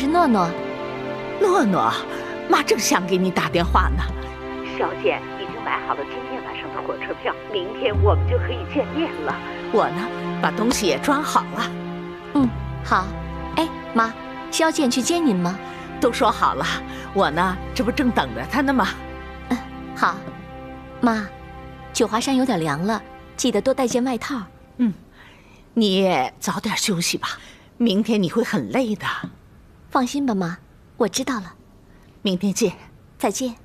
是诺诺。诺诺，妈正想给你打电话呢。小姐已经买好了今天晚上的火车票，明天我们就可以见面了。我呢，把东西也装好了。嗯，好。哎，妈，肖剑去接您吗？都说好了，我呢，这不正等着他呢吗？嗯，好。妈，九华山有点凉了，记得多带件外套。嗯，你也早点休息吧。明天你会很累的，放心吧，妈，我知道了。明天见，再见。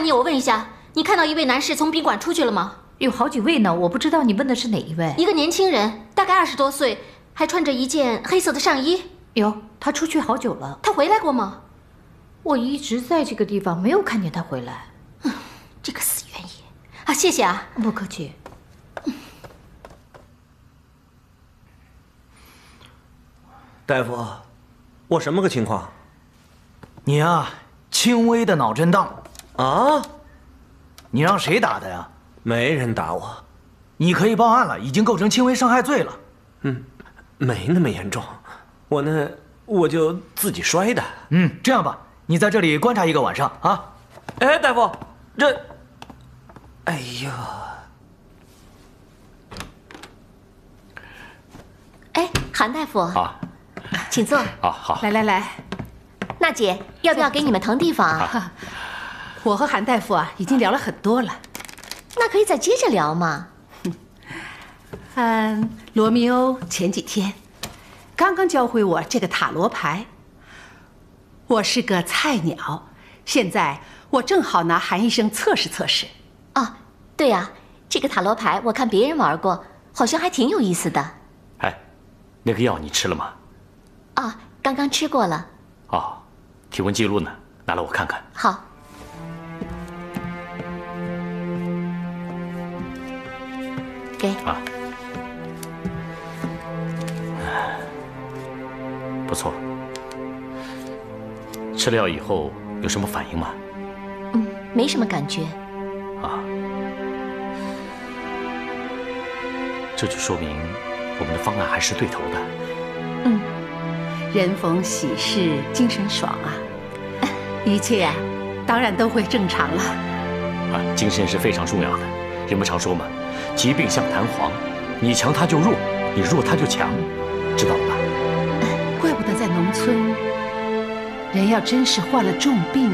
问一下，你看到一位男士从宾馆出去了吗？有好几位呢，我不知道你问的是哪一位。一个年轻人，大概二十多岁，还穿着一件黑色的上衣。哟，他出去好久了。他回来过吗？我一直在这个地方，没有看见他回来。嗯，这个死原野。啊，谢谢啊，不客气。大夫，我什么个情况？你啊，轻微的脑震荡。啊！你让谁打的呀？没人打我。你可以报案了，已经构成轻微伤害罪了。嗯，没那么严重。我呢，我就自己摔的。嗯，这样吧，你在这里观察一个晚上啊。哎，大夫，这……哎呦！哎，韩大夫啊，请坐。啊，好。来来来，娜姐，要不要给你们腾地方啊？我和韩大夫啊，已经聊了很多了，那可以再接着聊嘛。嗯，罗密欧前几天刚刚教会我这个塔罗牌，我是个菜鸟，现在我正好拿韩医生测试测试。哦，对呀，这个塔罗牌我看别人玩过，好像还挺有意思的。哎，那个药你吃了吗？啊，刚刚吃过了。哦，体温记录呢？拿来我看看。好。妃。啊，不错。吃了药以后有什么反应吗？嗯，没什么感觉。啊，这就说明我们的方案还是对头的。嗯，人逢喜事精神爽啊，一切啊、当然都会正常了。啊，精神是非常重要的。人们常说嘛，疾病像弹簧，你强它就弱，你弱它就强，知道了吧？怪不得在农村，人要真是患了重病，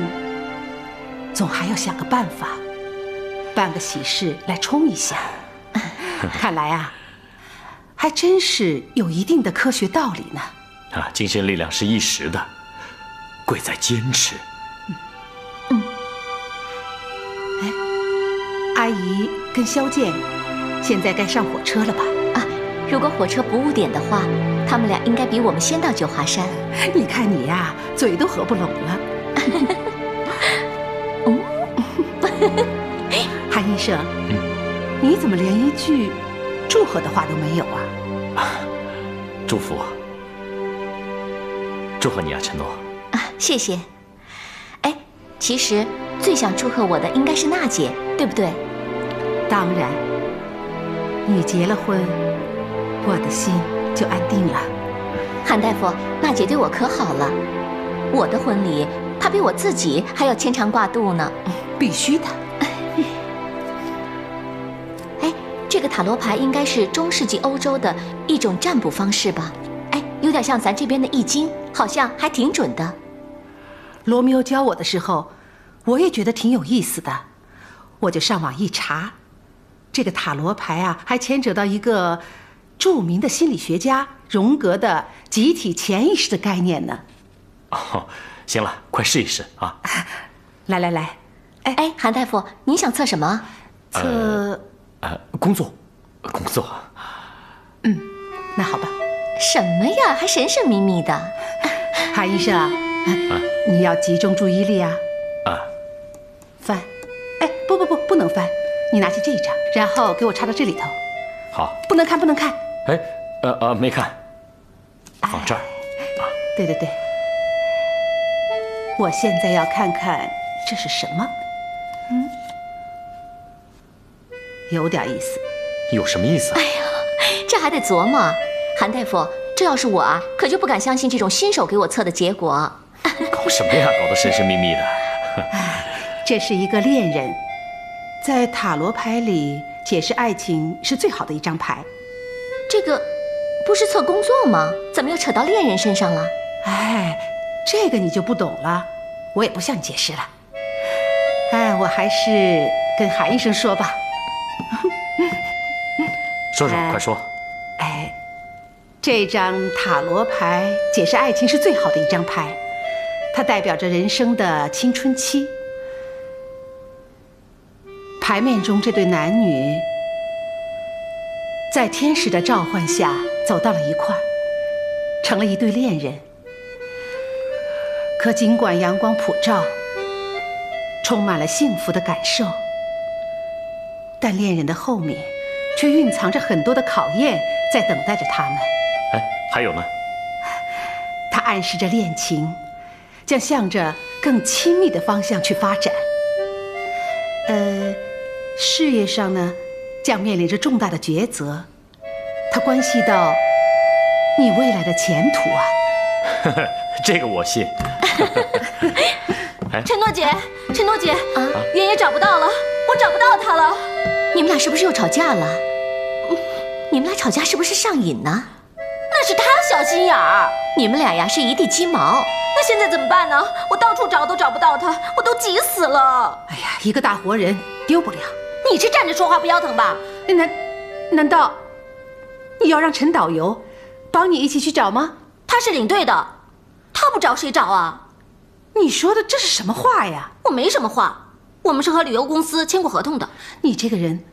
总还要想个办法，办个喜事来冲一下。看来啊，还真是有一定的科学道理呢。啊，精神力量是一时的，贵在坚持。阿姨跟萧剑，现在该上火车了吧？啊，如果火车不误点的话，他们俩应该比我们先到九华山。你看你呀、嘴都合不拢了。韩医生，你怎么连一句祝贺的话都没有啊？祝福，祝贺你啊，陈诺。啊，谢谢。哎，其实最想祝贺我的应该是娜姐，对不对？当然，你结了婚，我的心就安定了。韩大夫，娜姐对我可好了，我的婚礼她比我自己还要牵肠挂肚呢。必须的。哎，这个塔罗牌应该是中世纪欧洲的一种占卜方式吧？哎，有点像咱这边的易经，好像还挺准的。罗密欧教我的时候，我也觉得挺有意思的，我就上网一查，这个塔罗牌啊，还牵扯到一个著名的心理学家荣格的集体潜意识的概念呢。哦，行了，快试一试啊！来 来来，哎哎，韩大夫，你想测什么？测……呃，工作，工作。嗯那好吧，什么呀？还神神秘秘的。韩医生啊，你要集中注意力啊。啊，翻，哎，不不不，不能翻，你拿起这一张，然后给我插到这里头，好。不能看，不能看。哎，呃呃，没看，放这儿。啊对对对，我现在要看看这是什么。嗯，有点意思。有什么意思啊？这还得琢磨。韩大夫，这要是我啊，可就不敢相信这种新手给我测的结果。搞什么呀？搞得神神秘秘的。这是一个恋人，在塔罗牌里解释爱情是最好的一张牌。这个不是测工作吗？怎么又扯到恋人身上了？哎，这个你就不懂了，我也不向你解释了。哎，我还是跟韩医生说吧。说说，哎快说。哎，这张塔罗牌解释爱情是最好的一张牌，它代表着人生的青春期。牌面中这对男女在天使的召唤下走到了一块儿，成了一对恋人。可尽管阳光普照，充满了幸福的感受，但恋人的后面却蕴藏着很多的考验在等待着他们。哎，还有呢？它暗示着恋情将向着更亲密的方向去发展。呃，事业上呢，将面临着重大的抉择，它关系到你未来的前途啊。这个我信。陈诺姐，陈诺姐，啊，原野找不到了，我找不到他了。你们俩是不是又吵架了？你们俩吵架是不是上瘾呢？那是他小心眼儿。你们俩呀是一地鸡毛。那现在怎么办呢？我到处找都找不到他，我都急死了。哎呀，一个大活人丢不了。你是站着说话不腰疼吧？难，难道你要让陈导游帮你一起去找吗？他是领队的，他不找谁找啊？你说的这是什么话呀？我没什么话，我们是和旅游公司签过合同的。你这个人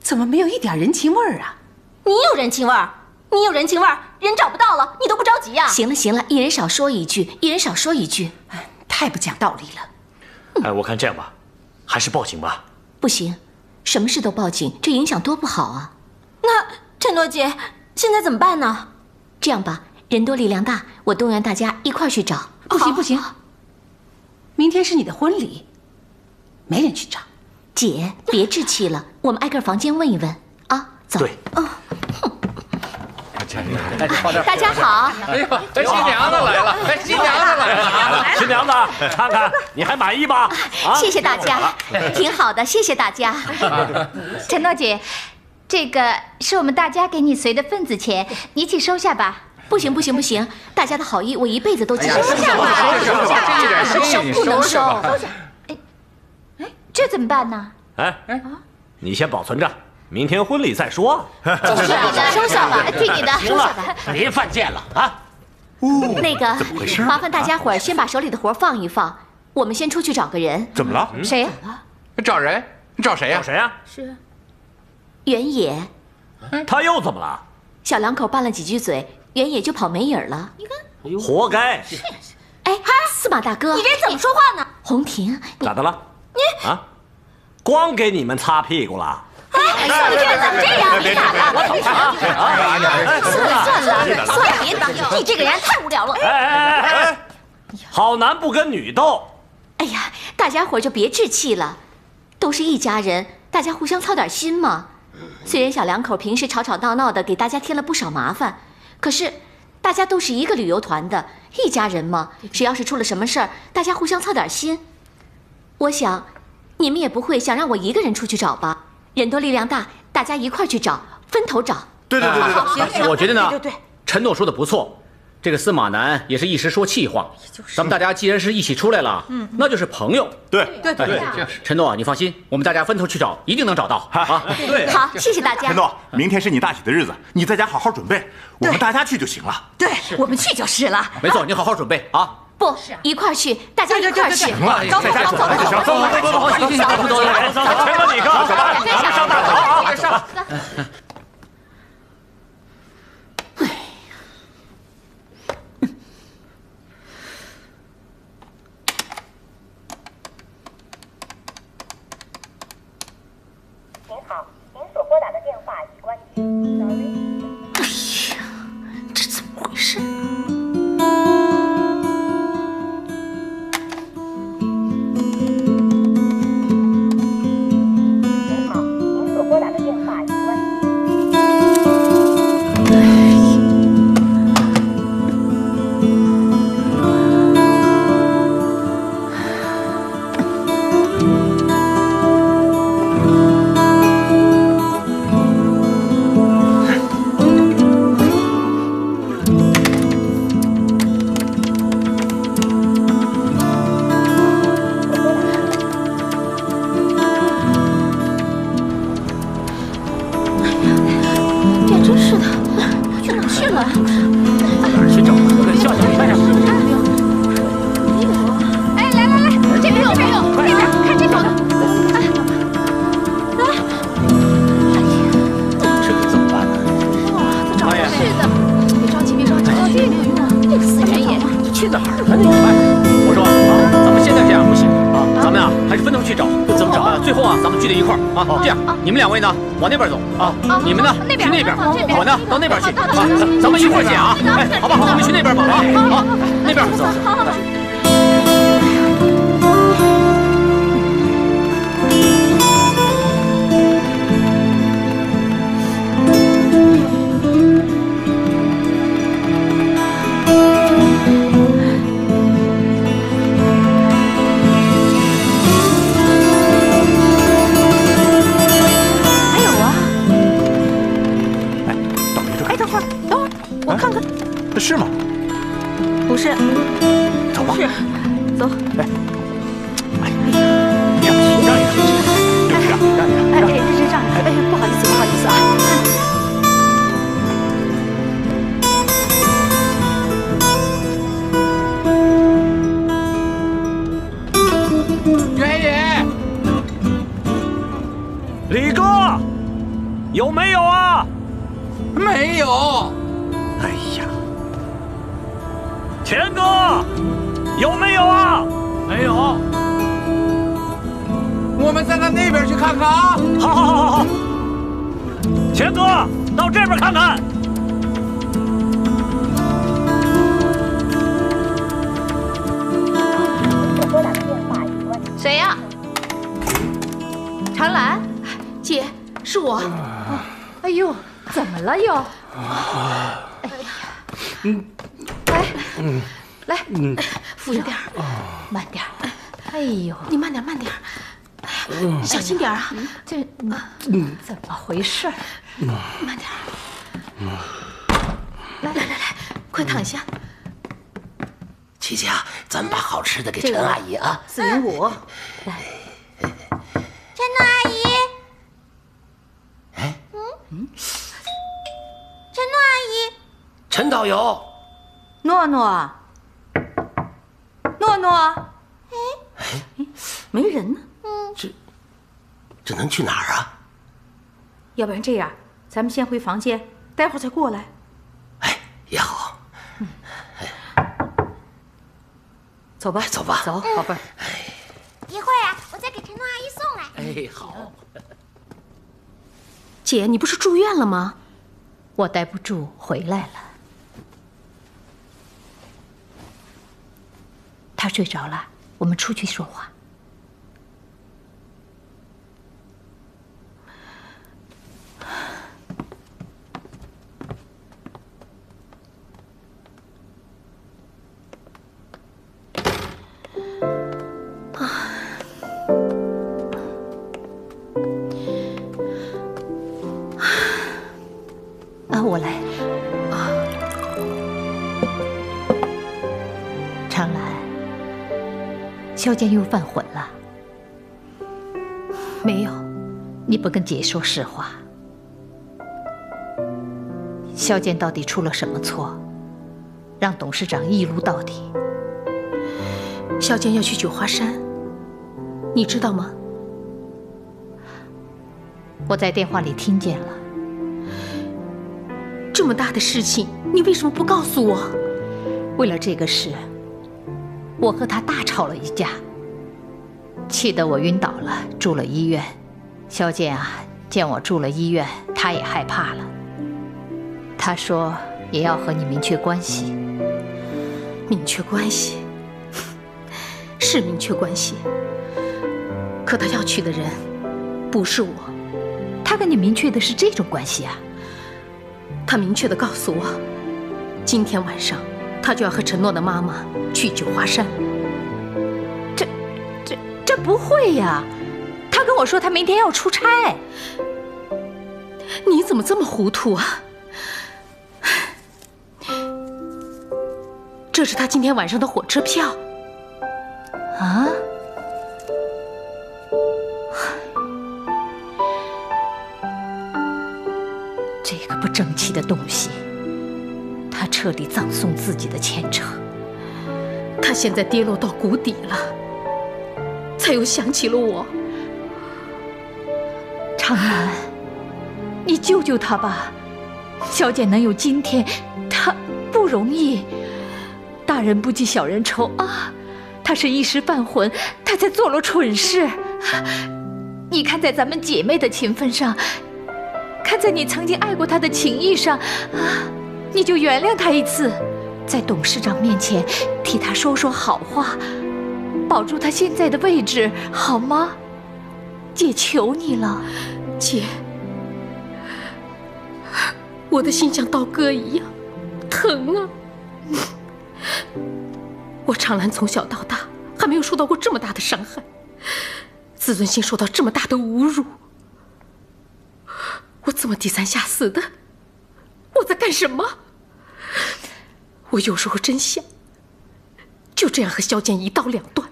怎么没有一点人情味儿啊？你有人情味儿，你有人情味儿，人找不到了，你都不着急呀、行了行了，一人少说一句，一人少说一句。太不讲道理了。哎，我看这样吧，还是报警吧。不行，什么事都报警，这影响多不好啊！那陈多姐现在怎么办呢？这样吧，人多力量大，我动员大家一块去找。不行不行，明天是你的婚礼，没人去找。姐，别置气了，我们挨个房间问一问啊。走。对。大家好。哎呦，新娘子来了！哎，新娘子来了！新娘子，看看你还满意吧？啊，谢谢大家，挺好的，谢谢大家。陈诺姐，这个是我们大家给你随的份子钱，你请收下吧。不行不行不行，大家的好意我一辈子都记收下吧，收下，收不能收。收下。哎，哎，这怎么办呢？哎哎，你先保存着，明天婚礼再说。听你的，收下吧，听你的，收下吧。别犯贱了啊！那个，怎么回事？麻烦大家伙儿先把手里的活放一放，我们先出去找个人。怎么了？谁呀？找人？你找谁呀？找谁呀？是原野。他又怎么了？小两口拌了几句嘴。原野就跑没影了，你看，活该！哎，司马大哥，你这怎么说话呢？红婷，咋的了？你啊，光给你们擦屁股了？哎，你这人怎么这样？别打了，我吵啊！算了算了算了，别打！你这个人太无聊了。哎哎哎！好男不跟女斗。哎呀，大家伙就别置气了，都是一家人，大家互相操点心嘛。虽然小两口平时吵吵闹闹的，给大家添了不少麻烦。可是，大家都是一个旅游团的一家人嘛，谁要是出了什么事儿，大家互相操点心。我想，你们也不会想让我一个人出去找吧？人多力量大，大家一块去找，分头找。对对对对对，我觉得呢，对对，陈诺说的不错。这个司马南也是一时说气话，咱们大家既然是一起出来了，嗯，那就是朋友。对对对，陈诺，你放心，我们大家分头去找，一定能找到。啊，对，好，谢谢大家。陈诺，明天是你大喜的日子，你在家好好准备，我们大家去就行了。对，我们去就是了。没错，你好好准备啊。不，一块去，大家一块去。行了，走走走走走走走走走，行行行，走走走，全哥你哥，走吧，上大好好上。你们两位呢，往那边走啊！你们呢，去那边。我呢，到那边去。啊，咱们一块儿捡啊！哎，好吧，我们去那边吧。啊，好，那边走。是吗？不是。走吧。是。走。哎。哎呀，让一让，让一让，让一让。哎，让让，哎，不好意思，不好意思啊。原野，李哥，有没有啊？没有。有没有啊？没有。我们再到那边去看看啊！好，好，好，好，好。钱哥，到这边看看。谁呀？长兰，姐，是我。哎呦，怎么了又？哎呀，嗯来，来，扶着点儿，慢点儿。哎呦，你慢点，慢点。小心点啊！这，怎么回事？慢点。来来来来，快躺下。琪琪啊，咱们把好吃的给陈阿姨啊。四零五，来。陈诺阿姨。哎。嗯。陈诺阿姨。陈导游。诺诺。诺诺。哎。没人呢。嗯。这。这能去哪儿啊？要不然这样，咱们先回房间，待会儿再过来。哎，也好。嗯。走吧，走吧，走，宝贝儿。一会儿啊，我再给陈诺阿姨送来。哎，好。姐，你不是住院了吗？我待不住，回来了。他睡着了，我们出去说话。萧剑又犯浑了。没有，你不跟姐说实话。萧剑到底出了什么错，让董事长一撸到底？萧剑要去九华山，你知道吗？我在电话里听见了。这么大的事情，你为什么不告诉我？为了这个事，我和他大吵了一架，气得我晕倒了，住了医院。肖剑啊，见我住了医院，他也害怕了。他说也要和你明确关系。明确关系，是明确关系。可他要娶的人，不是我。他跟你明确的是这种关系啊？他明确的告诉我，今天晚上他就要和陈诺的妈妈去九华山。不会呀！他跟我说他明天要出差。你怎么这么糊涂啊？这是他今天晚上的火车票。啊？这个不争气的东西，他彻底葬送自己的前程。他现在跌落到谷底了，他又想起了我。长兰，你救救他吧！小姐能有今天，他不容易。大人不计小人仇啊！他是一时犯浑，他才做了蠢事。你看在咱们姐妹的情分上，看在你曾经爱过他的情谊上，啊，你就原谅他一次，在董事长面前替他说说好话，保住他现在的位置，好吗？姐求你了，姐，我的心像刀割一样，疼啊！我长兰从小到大还没有受到过这么大的伤害，自尊心受到这么大的侮辱，我这么低三下四的，我在干什么？我有时候真想就这样和萧剑一刀两断，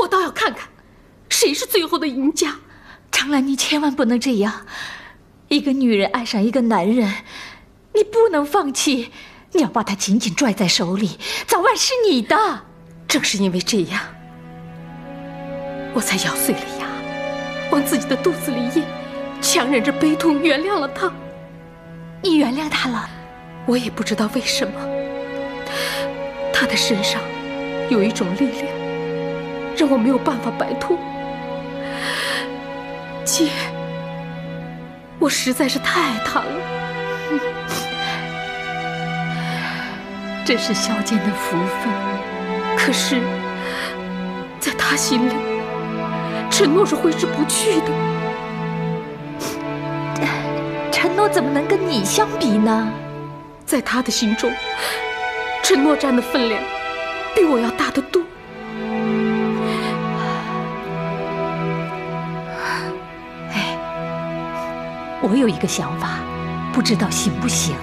我倒要看看谁是最后的赢家。长兰，你千万不能这样，一个女人爱上一个男人，你不能放弃。你要把他紧紧拽在手里，早晚是你的。正是因为这样，我才咬碎了牙，往自己的肚子里咽，强忍着悲痛原谅了他。你原谅他了？我也不知道为什么，他的身上有一种力量，让我没有办法摆脱。姐，我实在是太爱他了。这是萧剑的福分，可是，在他心里，承诺是挥之不去的。承诺怎么能跟你相比呢？在他的心中，承诺占的分量比我要大得多。我有一个想法，不知道行不行？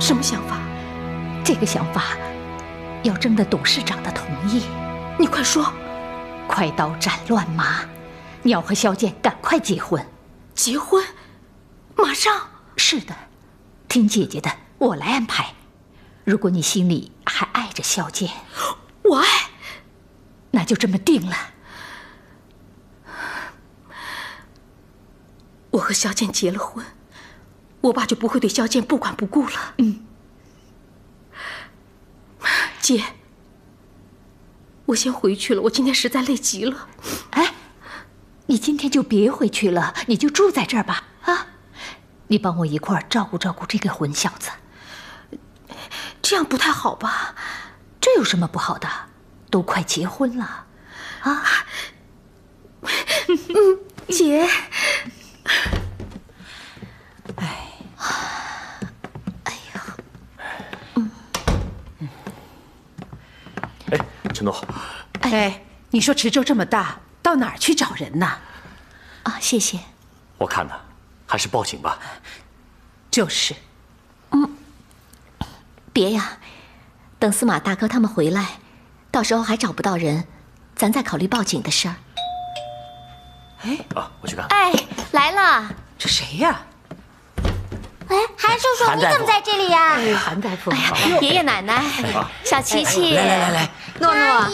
什么想法？这个想法要征得董事长的同意。你快说！快刀斩乱麻，你要和萧剑赶快结婚。结婚？马上？是的，听姐姐的，我来安排。如果你心里还爱着萧剑，我爱，那就这么定了。我和萧剑结了婚，我爸就不会对萧剑不管不顾了。嗯。姐，我先回去了。我今天实在累极了。哎，你今天就别回去了，你就住在这儿吧。啊，你帮我一块儿照顾照顾这个混小子。这样不太好吧？这有什么不好的？都快结婚了，啊？嗯，姐。哎。哎，陈诺。哎，你说池州这么大，到哪儿去找人呢？啊，谢谢。我看呢，还是报警吧。就是。嗯。别呀，等司马大哥他们回来，到时候还找不到人，咱再考虑报警的事儿。哎。啊，我去看。哎，来了。这谁呀？哎，韩叔叔，你怎么在这里呀？韩大夫，哎呀，爷爷奶奶，小琪琪，来来来来，诺诺，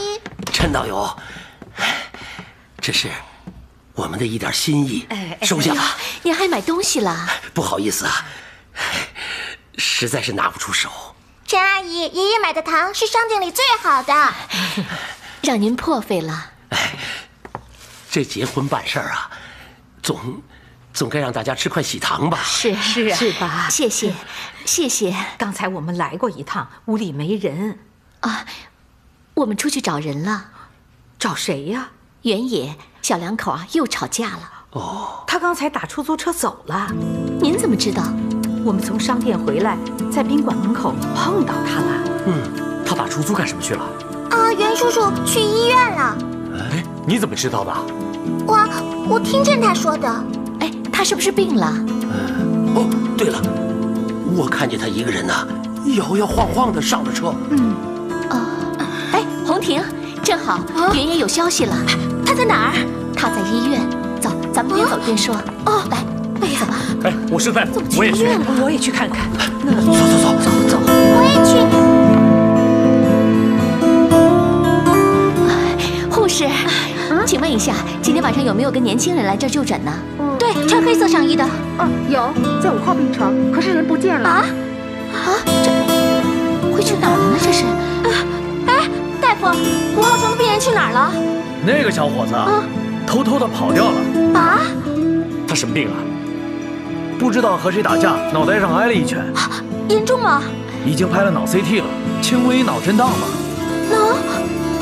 陈导游，这是我们的一点心意，收下吧。您还买东西了？不好意思啊，实在是拿不出手。陈阿姨，爷爷买的糖是商店里最好的，让您破费了。哎，这结婚办事儿啊，总。总该让大家吃块喜糖吧？是是啊，是吧？谢谢，谢谢。刚才我们来过一趟，屋里没人啊，我们出去找人了。找谁呀？原野小两口啊，又吵架了。哦，他刚才打出租车走了。您怎么知道？我们从商店回来，在宾馆门口碰到他了。嗯，他打出租干什么去了？啊，袁叔叔去医院了。哎，你怎么知道的？我我听见他说的。他是不是病了？哦，对了，我看见他一个人呢，摇摇晃晃的上了车。嗯，哦，哎，红婷，正好，云爷有消息了。他在哪儿？他在医院。走，咱们边走边说。哦，来，哎呀，走吧。哎，我是在，我也去，我也去看看。走走走走走，我也去。护士，请问一下，今天晚上有没有个年轻人来这儿就诊呢？对，穿黑色上衣的。嗯，有，在五号病床，可是人不见了。啊？啊？这会去哪儿了呢？这是啊？哎，大夫，五号床的病人去哪儿了？那个小伙子啊，偷偷的跑掉了。啊？他什么病啊？不知道和谁打架，脑袋上挨了一拳。严重吗？已经拍了脑 CT 了，轻微脑震荡吧。脑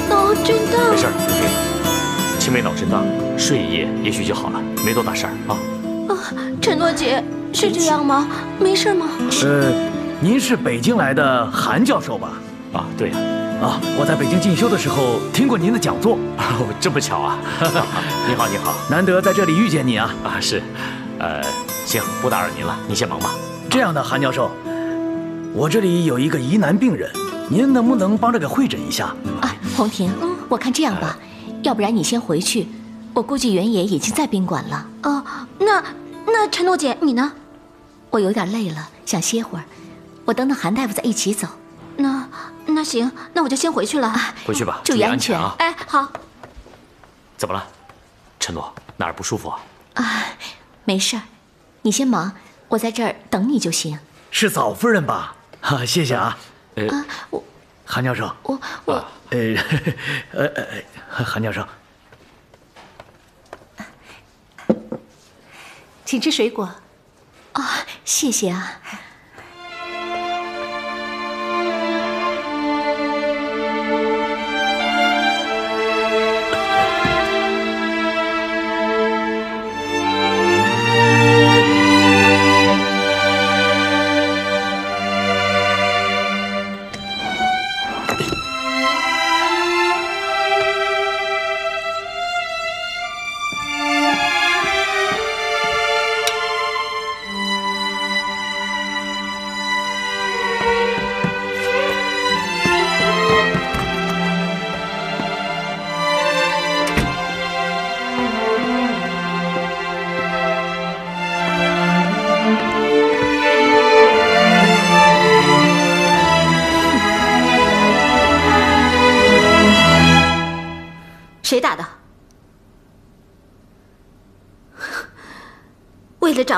脑震荡？没事，不病。轻微脑震荡，睡一夜也许就好了，没多大事儿啊。啊，陈诺姐是这样吗？没事吗？呃，您是北京来的韩教授吧？啊，对呀。啊，我在北京进修的时候听过您的讲座。哦，这么巧啊！你好，你好，难得在这里遇见你啊！啊，是。呃，行，不打扰您了，您先忙吧。这样的，韩教授，我这里有一个疑难病人，您能不能帮着给会诊一下？啊，红婷，我看这样吧。要不然你先回去，我估计原野已经在宾馆了。哦，那那陈诺姐你呢？我有点累了，想歇会儿。我等等韩大夫再一起走。那那行，那我就先回去了。回去吧，注意安全啊！哎，好。怎么了，陈诺？哪儿不舒服啊？啊，没事儿，你先忙，我在这儿等你就行。是早夫人吧？哈，谢谢啊。啊，我韩教授，我我呃 呃呃，韩教授。请吃水果。啊，谢谢啊。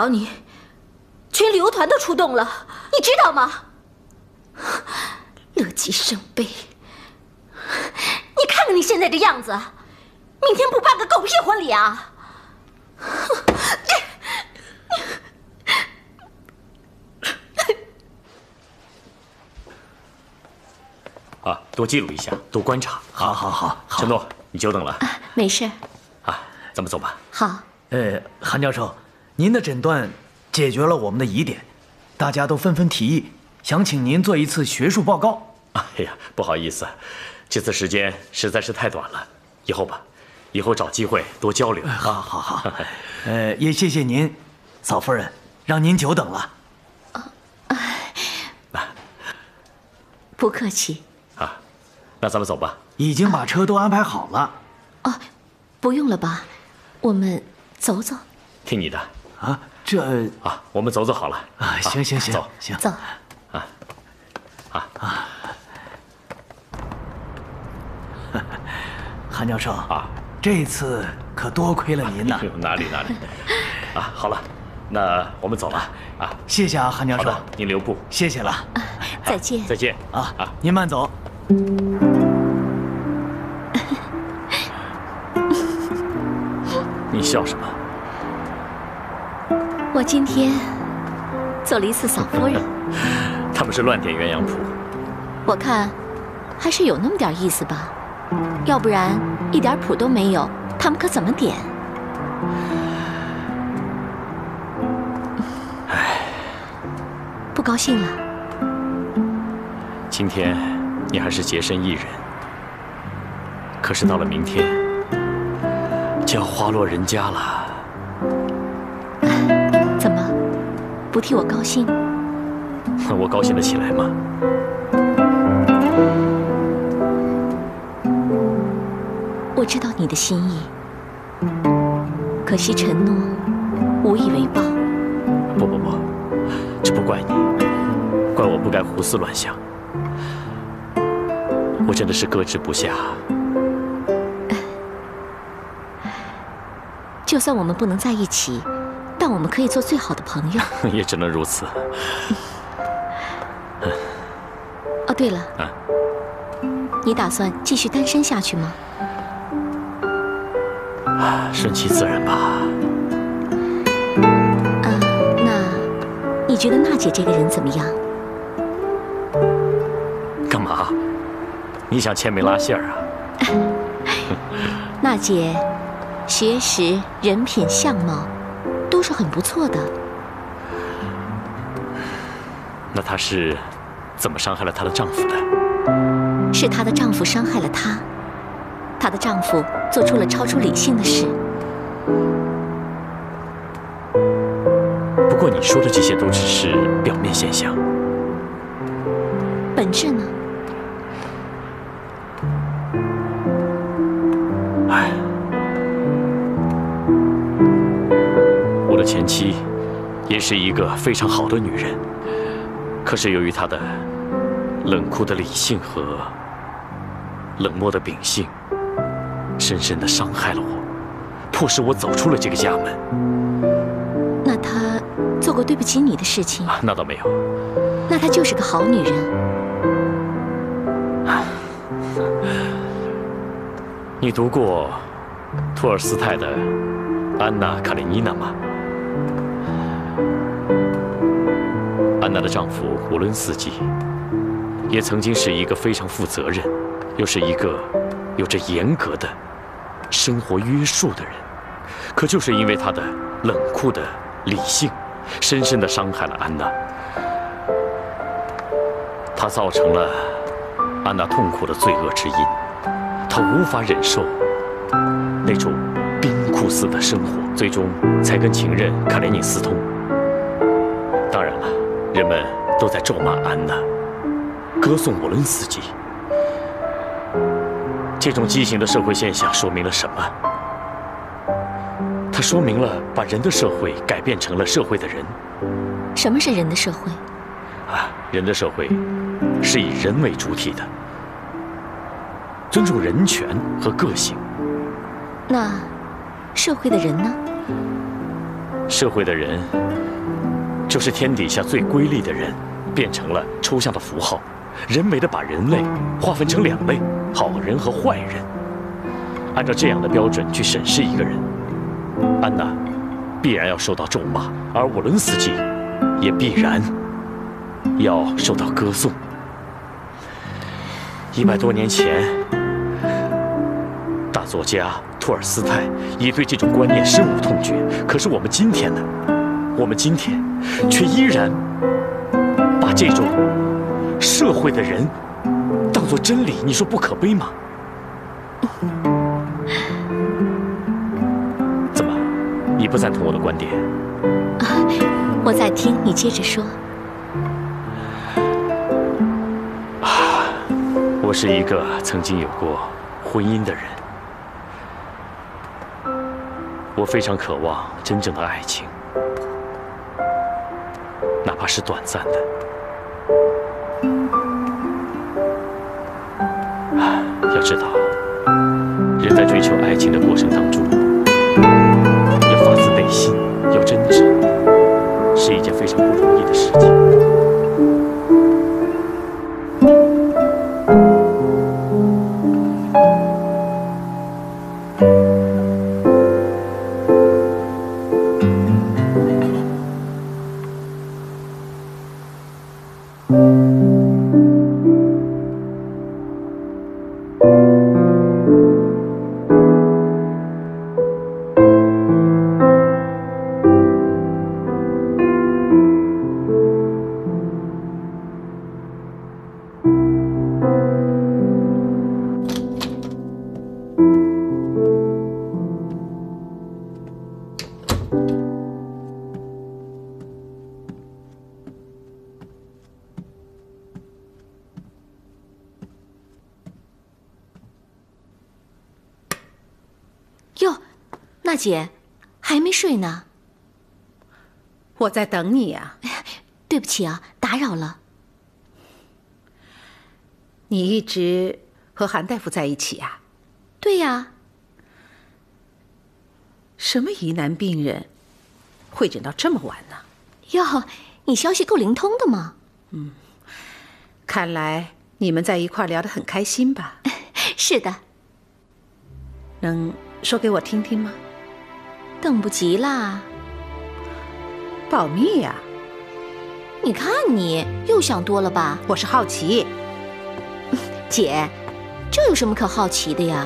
找你，全旅游团都出动了，你知道吗？乐极生悲。你看看你现在这样子，明天不办个狗屁婚礼啊！啊，多记录一下，多观察。好，好，好，陈诺，你久等了。没事。啊，咱们走吧。好。呃，韩教授，您的诊断解决了我们的疑点，大家都纷纷提议想请您做一次学术报告。哎呀，不好意思，这次时间实在是太短了，以后吧，以后找机会多交流。好，好，好。呃，也谢谢您，嫂夫人，让您久等了。不客气。啊，那咱们走吧。已经把车都安排好了。哦，不用了吧？我们走走。听你的。啊，这啊，我们走走好了。啊，行行行，走行走。啊，啊啊！韩教授啊，这次可多亏了您呐。哪里哪里。啊，好了，那我们走了啊。谢谢啊，韩教授。您留步。谢谢了。再见。再见啊啊！您慢走。你笑什么？我今天做了一次嫂夫人。他们是乱点鸳鸯谱。我看还是有那么点意思吧，要不然一点谱都没有，他们可怎么点？唉，不高兴了。今天你还是洁身一人，可是到了明天就要花落人家了。不替我高兴？那 我高兴得起来吗？我知道你的心意，可惜承诺无以为报。不不不，这不怪你，怪我不该胡思乱想。我真的是搁置不下。就算我们不能在一起，但我们可以做最好的朋友。也只能如此。哦，对了，啊，你打算继续单身下去吗？顺其自然吧。啊，那你觉得娜姐这个人怎么样？干嘛？你想牵梅拉线儿啊？娜姐，学识、人品、相貌，都是很不错的。那她是怎么伤害了她的丈夫的？是她的丈夫伤害了她，她的丈夫做出了超出理性的事。不过你说的这些都只是表面现象，本质呢？前妻也是一个非常好的女人，可是由于她的冷酷的理性和冷漠的秉性，深深的伤害了我，迫使我走出了这个家门。那她做过对不起你的事情？啊，那倒没有。那她就是个好女人。你读过托尔斯泰的《安娜·卡列尼娜》吗？的丈夫沃伦斯基，也曾经是一个非常负责任，又是一个有着严格的生活约束的人。可就是因为他的冷酷的理性，深深的伤害了安娜。他造成了安娜痛苦的罪恶之因，她无法忍受那种冰库似的生活，最终才跟情人卡列宁私通。人们都在咒骂安娜，歌颂沃伦斯基。这种畸形的社会现象说明了什么？它说明了把人的社会改变成了社会的人。什么是人的社会？啊，人的社会是以人为主体的，尊重人权和个性。那社会的人呢？社会的人就是天底下最瑰丽的人，变成了抽象的符号，人为的把人类划分成两类：好人和坏人。按照这样的标准去审视一个人，安娜必然要受到咒骂，而沃伦斯基也必然。要受到歌颂。一百多年前，大作家托尔斯泰也对这种观念深恶痛绝。可是我们今天呢？我们今天却依然把这种社会的人当作真理，你说不可悲吗？怎么，你不赞同我的观点？我在听，你接着说。啊我是一个曾经有过婚姻的人，我非常渴望真正的爱情，哪怕是短暂的。要知道，人在追求爱情的过程当中，要发自内心，要真挚，是一件非常不容易的事情。娜姐，还没睡呢。我在等你呀。对不起啊，打扰了。你一直和韩大夫在一起呀？对呀。什么疑难病人会诊到这么晚呢？哟，你消息够灵通的嘛。嗯，看来你们在一块聊得很开心吧？是的。能说给我听听吗？等不及啦！保密呀！你看你又想多了吧？我是好奇，姐，这有什么可好奇的呀？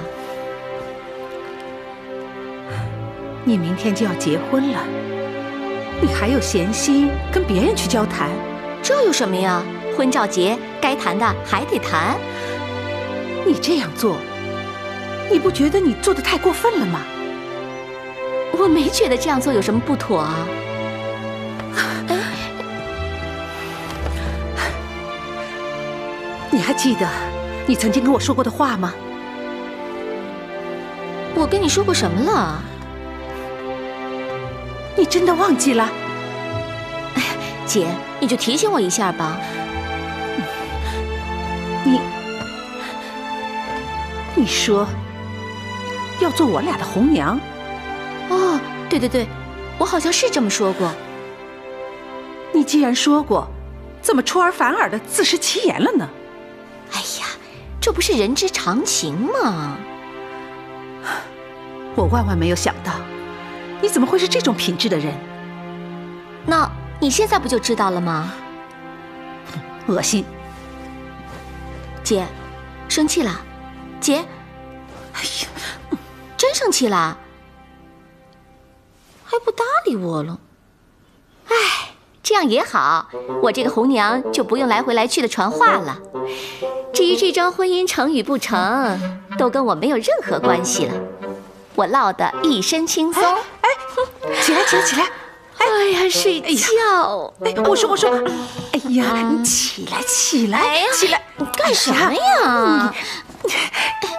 你明天就要结婚了，你还有闲心跟别人去交谈？这有什么呀？婚照节该谈的还得谈。你这样做，你不觉得你做的太过分了吗？我没觉得这样做有什么不妥啊！你还记得你曾经跟我说过的话吗？我跟你说过什么了？你真的忘记了？哎，姐，你就提醒我一下吧。你，你说要做我俩的红娘？哦，对对对，我好像是这么说过。你既然说过，怎么出尔反尔的自食其言了呢？哎呀，这不是人之常情吗？我万万没有想到，你怎么会是这种品质的人？那你现在不就知道了吗？恶心。姐，生气了？姐，哎呀，真生气了？还不搭理我了？哎，这样也好，我这个红娘就不用来回来去的传话了。至于这桩婚姻成与不成，都跟我没有任何关系了。我落得一身轻松。哎，起来，起来，起来！哎呀，睡觉。哎，我说，我说，哎呀，你起来，起来，起来！你干什么呀？你，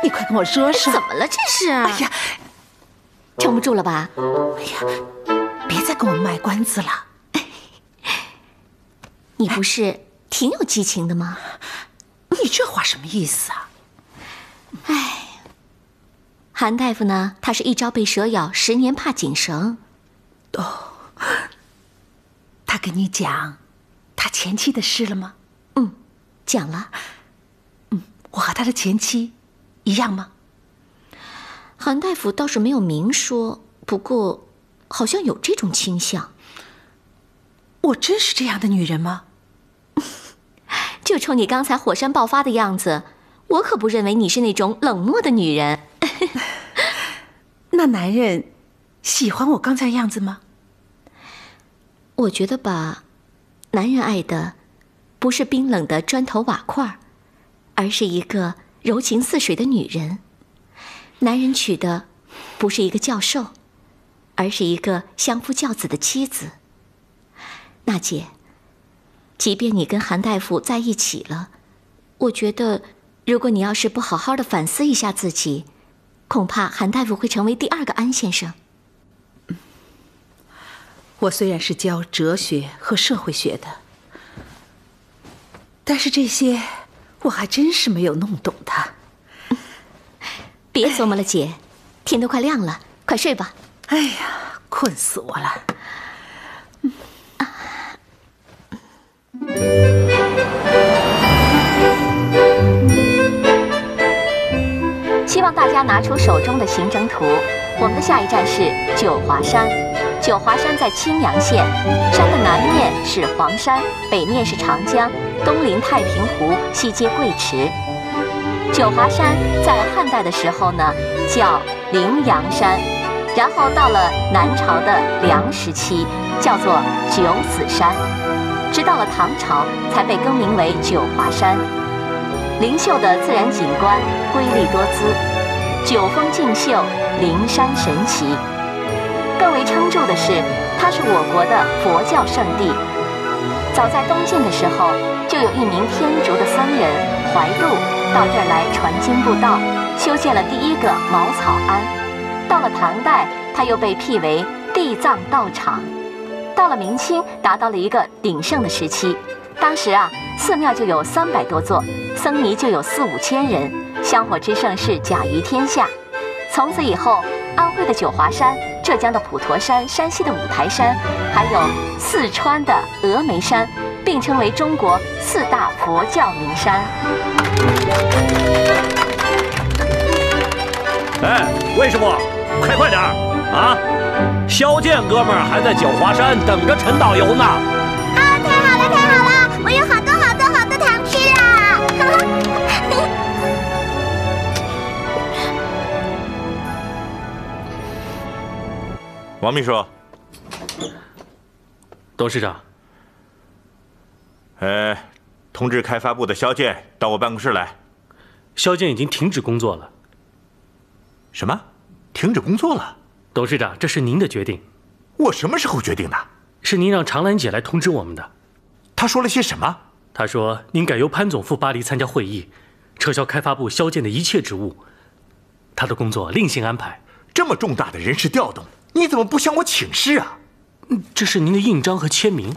你快跟我说说，怎么了？这是？哎呀，撑不住了吧？哎呀，别再跟我卖关子了。你不是挺有激情的吗？你这话什么意思啊？哎，韩大夫呢？他是一朝被蛇咬，十年怕井绳。哦。他跟你讲他前妻的事了吗？嗯，讲了。嗯，我和他的前妻一样吗？韩大夫倒是没有明说，不过好像有这种倾向。我真是这样的女人吗？就冲你刚才火山爆发的样子，我可不认为你是那种冷漠的女人。那男人喜欢我刚才样子吗？我觉得吧，男人爱的不是冰冷的砖头瓦块，而是一个柔情似水的女人。男人娶的不是一个教授，而是一个相夫教子的妻子。娜姐，即便你跟韩大夫在一起了，我觉得，如果你要是不好好的反思一下自己，恐怕韩大夫会成为第二个安先生。我虽然是教哲学和社会学的，但是这些我还真是没有弄懂的。别琢磨了，姐，天都快亮了，快睡吧。哎呀，困死我了。希望大家拿出手中的行程图，我们的下一站是九华山。九华山在青阳县，山的南面是黄山，北面是长江，东临太平湖，西接贵池。九华山在汉代的时候呢，叫灵阳山，然后到了南朝的梁时期，叫做九子山，直到了唐朝才被更名为九华山。灵秀的自然景观瑰丽多姿，九峰竞秀，灵山神奇。更为称著的是，它是我国的佛教圣地。早在东晋的时候，就有一名天竺的僧人怀度到这儿来传经布道，修建了第一个茅草庵。到了唐代，他又被辟为地藏道场。到了明清，达到了一个鼎盛的时期。当时啊，寺庙就有三百多座，僧尼就有四五千人，香火之盛是甲于天下。从此以后，安徽的九华山。浙江的普陀山、山西的五台山，还有四川的峨眉山，并称为中国四大佛教名山。哎，魏师傅，快快点啊！萧剑哥们儿还在九华山等着陈导游呢。啊，太好了，太好了，我有好多好多好多糖吃了。王秘书，董事长，呃，通知开发部的肖剑到我办公室来。肖剑已经停止工作了。什么？停止工作了？董事长，这是您的决定。我什么时候决定的？是您让长兰姐来通知我们的。她说了些什么？她说您改由潘总赴巴黎参加会议，撤销开发部肖剑的一切职务，他的工作另行安排。这么重大的人事调动。你怎么不向我请示啊？这是您的印章和签名。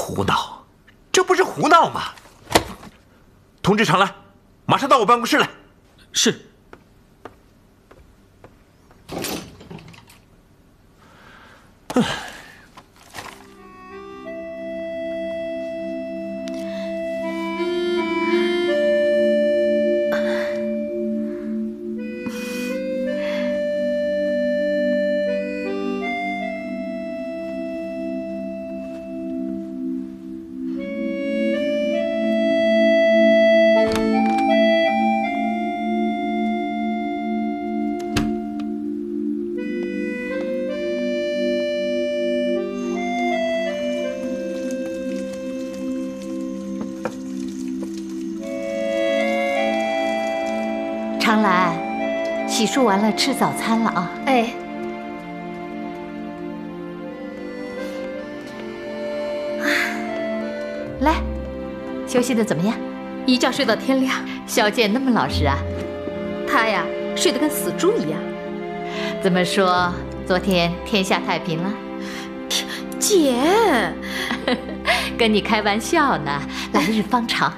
胡闹，这不是胡闹吗？通知常来，马上到我办公室来。是。完了吃早餐了啊。哎，来，休息的怎么样？一觉睡到天亮。小健那么老实啊？他呀，睡得跟死猪一样。怎么说？昨天天下太平了？姐，跟你开玩笑呢。来日方长。